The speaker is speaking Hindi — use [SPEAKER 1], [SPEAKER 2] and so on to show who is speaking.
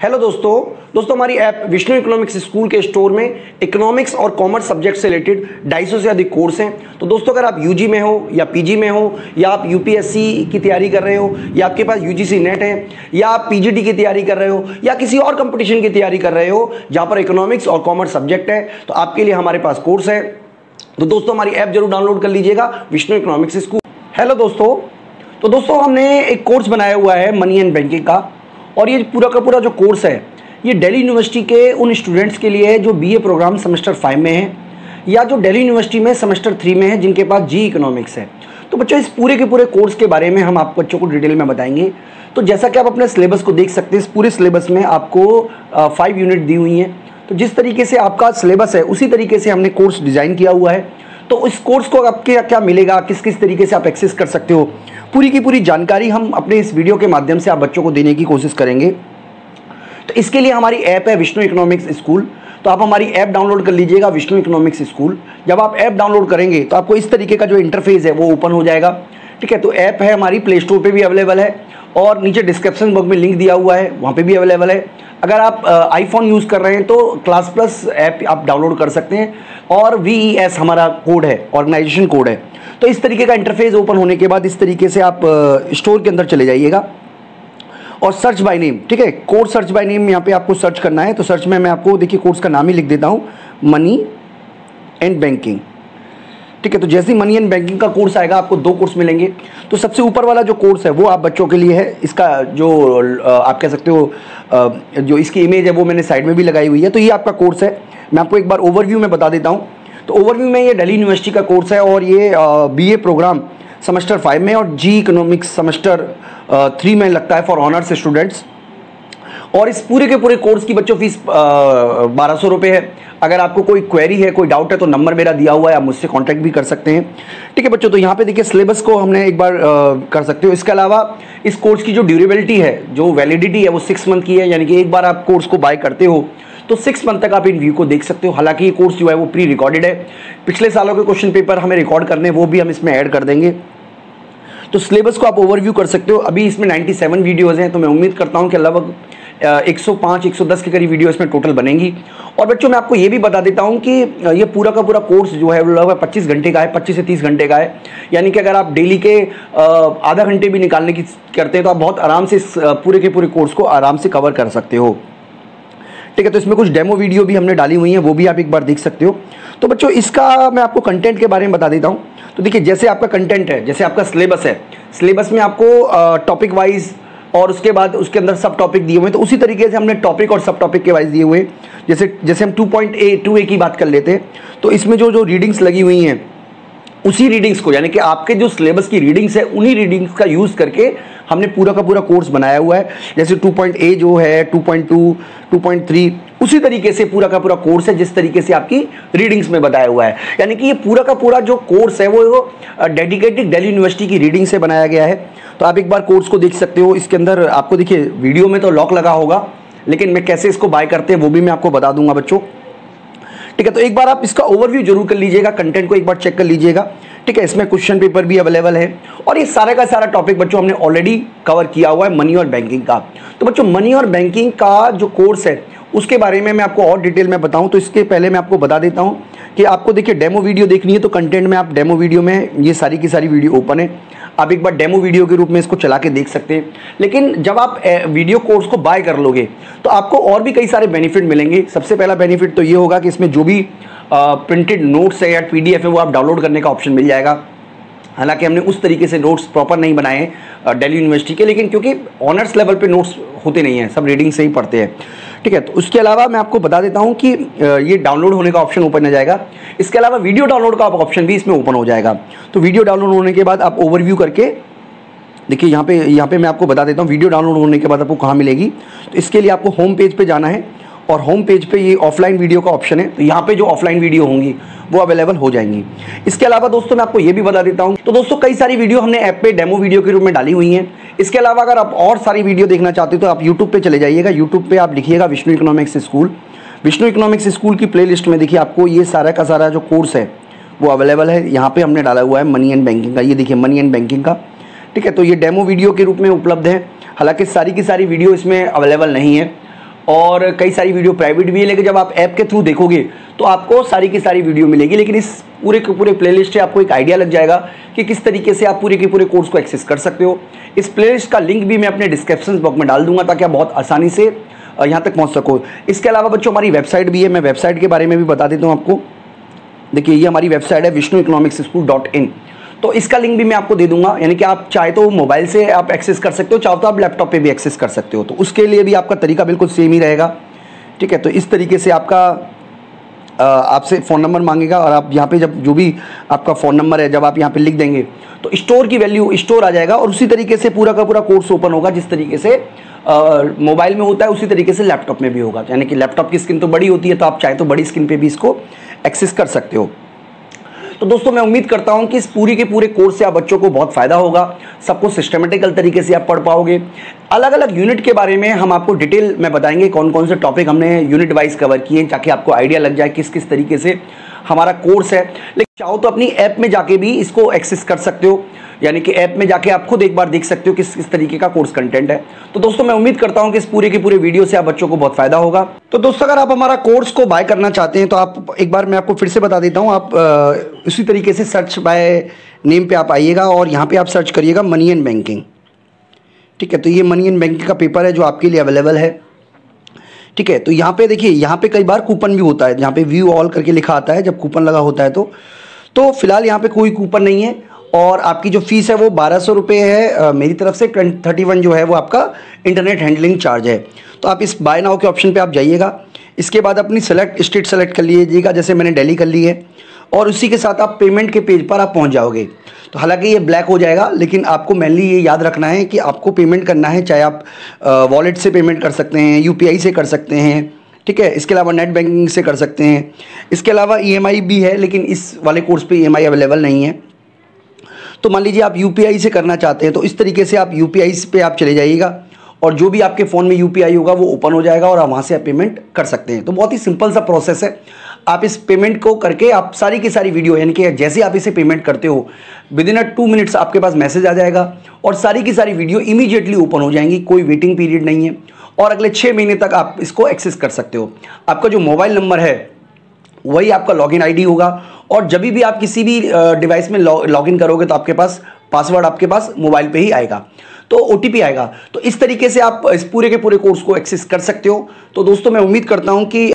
[SPEAKER 1] हेलो दोस्तों। दोस्तों, हमारी ऐप विष्णु इकोनॉमिक्स स्कूल के स्टोर में इकोनॉमिक्स और कॉमर्स सब्जेक्ट से रिलेटेड ढाई सौ अधिक कोर्स हैं। तो दोस्तों, अगर आप यूजी में हो या पीजी में हो, या आप यूपीएससी की तैयारी कर रहे हो, या आपके पास यूजीसी नेट है, या आप पीजीटी की तैयारी कर रहे हो, या किसी और कंपटीशन की तैयारी कर रहे हो, जहाँ पर इकोनॉमिक्स और कॉमर्स सब्जेक्ट है तो आपके लिए हमारे पास कोर्स है। तो दोस्तों, हमारी ऐप ज़रूर डाउनलोड कर लीजिएगा विष्णु इकोनॉमिक्स स्कूल हेलो दोस्तों। तो दोस्तों, हमने एक कोर्स बनाया हुआ है मनी एंड बैंकिंग का। और ये पूरा का पूरा जो कोर्स है, ये दिल्ली यूनिवर्सिटी के उन स्टूडेंट्स के लिए है जो बीए प्रोग्राम सेमेस्टर फाइव में है, या जो दिल्ली यूनिवर्सिटी में सेमेस्टर थ्री में है, जिनके पास जी इकोनॉमिक्स है। तो बच्चों, इस पूरे के पूरे कोर्स के बारे में हम आप बच्चों को डिटेल में बताएँगे। तो जैसा कि आप अपने सिलेबस को देख सकते हैं, इस पूरे सिलेबस में आपको फाइव यूनिट दी हुई हैं। तो जिस तरीके से आपका सिलेबस है, उसी तरीके से हमने कोर्स डिज़ाइन किया हुआ है। तो इस कोर्स को आपके क्या मिलेगा? किस किस तरीके से आप एक्सेस कर सकते हो? पूरी की पूरी जानकारी हम अपने इस वीडियो के माध्यम से आप बच्चों को देने की कोशिश करेंगे। तो इसके लिए हमारी ऐप है विष्णु इकोनॉमिक्स स्कूल तो आप हमारी ऐप डाउनलोड कर लीजिएगा, विष्णु इकोनॉमिक्स स्कूल जब आप ऐप डाउनलोड करेंगे तो आपको इस तरीके का जो इंटरफेस है, वो ओपन हो जाएगा। ठीक है तो ऐप है हमारी प्ले स्टोर पर भी अवेलेबल है। और नीचे डिस्क्रिप्शन बॉक्स में लिंक दिया हुआ है, वहाँ पर भी अवेलेबल है। अगर आप आईफोन यूज़ कर रहे हैं तो क्लास प्लस ऐप आप डाउनलोड कर सकते हैं और वी ई एस हमारा कोड है ऑर्गेनाइजेशन कोड है। तो इस तरीके का इंटरफेस ओपन होने के बाद इस तरीके से आप स्टोर के अंदर चले जाइएगा। और सर्च बाय नेम ठीक है? कोर्स सर्च बाय नेम यहाँ पे आपको सर्च करना है। तो सर्च में मैं आपको, देखिए कोर्स का नाम ही लिख देता हूँ। मनी एंड बैंकिंग ठीक है तो जैसे ही मनी एंड बैंकिंग का कोर्स आएगा, आपको दो कोर्स मिलेंगे। तो सबसे ऊपर वाला जो कोर्स है, वो आप बच्चों के लिए है। इसका जो आप कह सकते हो जो इसकी इमेज है, वो मैंने साइड में भी लगाई हुई है। तो ये आपका कोर्स है। मैं आपको एक बार ओवरव्यू में बता देता हूँ। तो ओवरव्यू में ये दिल्ली यूनिवर्सिटी का कोर्स है और ये बीए प्रोग्राम सेमेस्टर फाइव में और जी इकोनॉमिक्स सेमेस्टर थ्री में लगता है फॉर ऑनर्स स्टूडेंट्स और इस पूरे के पूरे कोर्स की बच्चों फ़ीस बारह सौ रुपये है। अगर आपको कोई क्वेरी है कोई डाउट है तो नंबर मेरा दिया हुआ है आप मुझसे कॉन्टैक्ट भी कर सकते हैं। ठीक है बच्चों तो यहाँ पे देखिए सिलेबस को हमने एक बार आ, कर सकते हो। इसके अलावा इस कोर्स की जो ड्यूरेबिलिटी है जो वैलिडिटी है वो सिक्स मंथ की है यानी कि एक बार आप कोर्स को बाय करते हो तो सिक्स मंथ तक आप इन व्यू को देख सकते हो। हालाँकि ये कोर्स जो है वो प्री रिकॉर्डेड है। पिछले सालों के क्वेश्चन पेपर हमें रिकॉर्ड करने वो भी हम इसमें ऐड कर देंगे। तो सिलेबस को आप ओवरव्यू कर सकते हो। अभी इसमें 97 वीडियोज़ हैं तो मैं उम्मीद करता हूँ कि लगभग 105 110 के करीब वीडियो इसमें टोटल बनेंगी। और बच्चों, मैं आपको ये भी बता देता हूँ कि ये पूरा का पूरा कोर्स जो है लगभग 25 घंटे का है 25 से 30 घंटे का है। यानी कि अगर आप डेली के आधा घंटे भी निकालने की करते हैं तो आप बहुत आराम से इस पूरे के पूरे कोर्स को आराम से कवर कर सकते हो। ठीक है तो इसमें कुछ डेमो वीडियो भी हमने डाली हुई है, वो भी आप एक बार देख सकते हो। तो बच्चों, इसका मैं आपको कंटेंट के बारे में बता देता हूँ। तो देखिए, जैसे आपका कंटेंट है, जैसे आपका सिलेबस है सिलेबस में आपको टॉपिक वाइज और उसके बाद उसके अंदर सब टॉपिक दिए हुए हैं। तो उसी तरीके से हमने टॉपिक और सब टॉपिक के वाइज दिए हुए जैसे जैसे हम two point A two A की बात कर लेते हैं तो इसमें जो जो रीडिंग्स लगी हुई हैं उसी रीडिंग्स को यानी कि आपके जो सिलेबस की रीडिंग्स है उन्हीं रीडिंग्स का यूज़ करके हमने पूरा का पूरा कोर्स बनाया हुआ है। जैसे 2.a जो है 2.2, 2.3 उसी तरीके से पूरा का पूरा कोर्स है जिस तरीके से आपकी रीडिंग्स में बताया हुआ है। यानी कि ये पूरा का पूरा जो कोर्स है वो डेडिकेटेड दिल्ली यूनिवर्सिटी की रीडिंग से बनाया गया है। तो आप एक बार कोर्स को देख सकते हो। इसके अंदर आपको देखिए वीडियो में तो लॉक लगा होगा, लेकिन मैं कैसे इसको बाय करते हैं वो भी मैं आपको बता दूँगा बच्चों। ठीक है तो एक बार आप इसका ओवरव्यू ज़रूर कर लीजिएगा कंटेंट को एक बार चेक कर लीजिएगा। ठीक है, इसमें क्वेश्चन पेपर भी अवेलेबल है। और ये सारा का सारा टॉपिक बच्चों हमने ऑलरेडी कवर किया हुआ है मनी और बैंकिंग का। तो बच्चों मनी और बैंकिंग का जो कोर्स है, उसके बारे में मैं आपको और डिटेल में बताऊँ। तो इसके पहले मैं आपको बता देता हूँ कि आपको देखिए डेमो वीडियो देखनी है तो कंटेंट में आप डेमो वीडियो में ये सारी की सारी वीडियो ओपन है। आप एक बार डेमो वीडियो के रूप में इसको चला के देख सकते हैं। लेकिन जब आप वीडियो कोर्स को बाय कर लोगे तो आपको और भी कई सारे बेनिफिट मिलेंगे। सबसे पहला बेनिफिट तो ये होगा कि इसमें जो भी प्रिंटेड नोट्स है या पीडीएफ है, वो आप डाउनलोड करने का ऑप्शन मिल जाएगा। हालाँकि हमने उस तरीके से नोट्स प्रॉपर नहीं बनाए दिल्ली यूनिवर्सिटी के, लेकिन क्योंकि ऑनर्स लेवल पे नोट्स होते नहीं हैं, सब रीडिंग से ही पढ़ते हैं। ठीक है तो उसके अलावा मैं आपको बता देता हूँ कि ये डाउनलोड होने का ऑप्शन ओपन हो जाएगा। इसके अलावा वीडियो डाउनलोड का ऑप्शन भी इसमें ओपन हो जाएगा। तो वीडियो डाउनलोड होने के बाद आप ओवरव्यू करके, देखिए यहाँ पे यहाँ पे मैं आपको बता देता हूँ, वीडियो डाउनलोड होने के बाद आपको कहाँ मिलेगी। तो इसके लिए आपको होम पेज पे जाना है। और होम पेज पे ये ऑफलाइन वीडियो का ऑप्शन है तो यहाँ पे जो ऑफलाइन वीडियो होंगी, वो अवेलेबल हो जाएँगी। इसके अलावा दोस्तों, मैं आपको ये भी बता देता हूँ तो दोस्तों, कई सारी वीडियो हमने ऐप पे डेमो वीडियो के रूप में डाली हुई हैं। इसके अलावा अगर आप और सारी वीडियो देखना चाहते हो तो आप यूट्यूब पर चले जाइएगा। यूट्यूब पर आप लिखिएगा Vishnu economics school Vishnu economics school की प्ले में देखिए, आपको ये सारा का सारा जो कोर्स है, वो अवेलेबल है। यहाँ पर हमने डाला हुआ है मनी एंड बैंकिंग का। ये देखिए मनी एंड बैंकिंग का। ठीक है तो ये डेमो वीडियो के रूप में उपलब्ध है। हालाँकि सारी की सारी वीडियो इसमें अवेलेबल नहीं है। और कई सारी वीडियो प्राइवेट भी है, लेकिन जब आप ऐप के थ्रू देखोगे तो आपको सारी की सारी वीडियो मिलेगी। लेकिन इस पूरे के पूरे प्लेलिस्ट से आपको एक आइडिया लग जाएगा कि किस तरीके से आप पूरे के पूरे कोर्स को एक्सेस कर सकते हो। इस प्लेलिस्ट का लिंक भी मैं अपने डिस्क्रिप्शन बॉक्स में डाल दूँगा, ताकि आप बहुत आसानी से यहाँ तक पहुँच सको। इसके अलावा बच्चों, हमारी वेबसाइट भी है, मैं वेबसाइट के बारे में भी बता देता हूँ आपको। देखिए, ये हमारी वेबसाइट है Vishnu economics school dot in तो इसका लिंक भी मैं आपको दे दूँगा। यानी कि आप चाहे तो मोबाइल से आप एक्सेस कर सकते हो, चाहे तो आप लैपटॉप पे भी एक्सेस कर सकते हो। तो उसके लिए भी आपका तरीका बिल्कुल सेम ही रहेगा। ठीक है? तो इस तरीके से आपका आपसे फ़ोन नंबर मांगेगा और आप यहाँ पे जब जो भी आपका फ़ोन नंबर है, जब आप यहाँ पे लिख देंगे तो स्टोर की वैल्यू स्टोर आ जाएगा और उसी तरीके से पूरा का पूरा कोर्स ओपन होगा, जिस तरीके से मोबाइल में होता है, उसी तरीके से लैपटॉप में भी होगा। यानी कि लैपटॉप की स्क्रीन तो बड़ी होती है तो आप चाहे तो बड़ी स्क्रीन पर भी इसको एक्सेस कर सकते हो। तो दोस्तों, मैं उम्मीद करता हूँ कि इस पूरी के पूरे कोर्स से आप बच्चों को बहुत फ़ायदा होगा। सबको सिस्टमेटिकल तरीके से आप पढ़ पाओगे। अलग अलग यूनिट के बारे में हम आपको डिटेल में बताएँगे कौन कौन से टॉपिक हमने यूनिट वाइज कवर किए ताकि आपको आइडिया लग जाए किस किस तरीके से हमारा कोर्स है। लेकिन चाहो तो अपनी ऐप में जाके भी इसको एक्सेस कर सकते हो। यानी कि ऐप में जाके आप खुद एक बार देख सकते हो किस किस तरीके का कोर्स कंटेंट है। तो दोस्तों, मैं उम्मीद करता हूँ कि इस पूरे के पूरे वीडियो से आप बच्चों को बहुत फ़ायदा होगा। तो दोस्तों, अगर आप हमारा कोर्स को बाय करना चाहते हैं तो आप एक बार मैं आपको फिर से बता देता हूँ, आप उसी तरीके से सर्च बाय नेम पे आप आइएगा और यहाँ पे आप सर्च करिएगा मनी एंड बैंकिंग ठीक है तो ये मनी एंड बैंकिंग का पेपर है जो आपके लिए अवेलेबल है। ठीक है तो यहाँ पे देखिए यहाँ पे कई बार कूपन भी होता है यहाँ पे व्यू ऑल करके लिखा आता है जब कूपन लगा होता है तो। तो फ़िलहाल यहाँ पे कोई कूपन नहीं है और आपकी जो फ़ीस है वो बारह सौ रुपये है आ, मेरी तरफ़ से थर्टी वन जो है वो आपका इंटरनेट हैंडलिंग चार्ज है। तो आप इस बाय नाउ के ऑप्शन पर आप जाइएगा इसके बाद अपनी सेलेक्ट स्टेट सेलेक्ट कर लीजिएगा जैसे मैंने डेली कर ली है। और उसी के साथ आप पेमेंट के पेज पर आप पहुँच जाओगे। तो हालाँकि ये ब्लैक हो जाएगा, लेकिन आपको मेनली ये याद रखना है कि आपको पेमेंट करना है, चाहे आप वॉलेट से पेमेंट कर सकते हैं यूपीआई से कर सकते हैं, ठीक है? इसके अलावा नेट बैंकिंग से कर सकते हैं। इसके अलावा ईएमआई भी है, लेकिन इस वाले कोर्स पे ई अवेलेबल नहीं है। तो मान लीजिए आप यूपीआई से करना चाहते हैं तो इस तरीके से आप यू पे आप चले जाइएगा, और जो भी आपके फ़ोन में यूपीआई होगा, वो ओपन हो जाएगा और आप वहाँ से आप पेमेंट कर सकते हैं। तो बहुत ही सिंपल सा प्रोसेस है। आप इस पेमेंट को करके आप सारी की सारी वीडियो यानी कि जैसे आप इसे पेमेंट करते हो within a two minutes आपके पास मैसेज आ जाएगा और सारी की सारी वीडियो इमीडिएटली ओपन हो जाएँगी, कोई वेटिंग पीरियड नहीं है और अगले छः महीने तक आप इसको एक्सेस कर सकते हो। आपका जो मोबाइल नंबर है, वही आपका लॉगिन आईडी होगा और जब भी आप किसी भी डिवाइस में लॉगिन करोगे तो आपके पास पासवर्ड आपके पास मोबाइल पे ही आएगा। तो ओटीपी आएगा। तो इस तरीके से आप इस पूरे के पूरे कोर्स को एक्सेस कर सकते हो। तो दोस्तों, मैं उम्मीद करता हूँ कि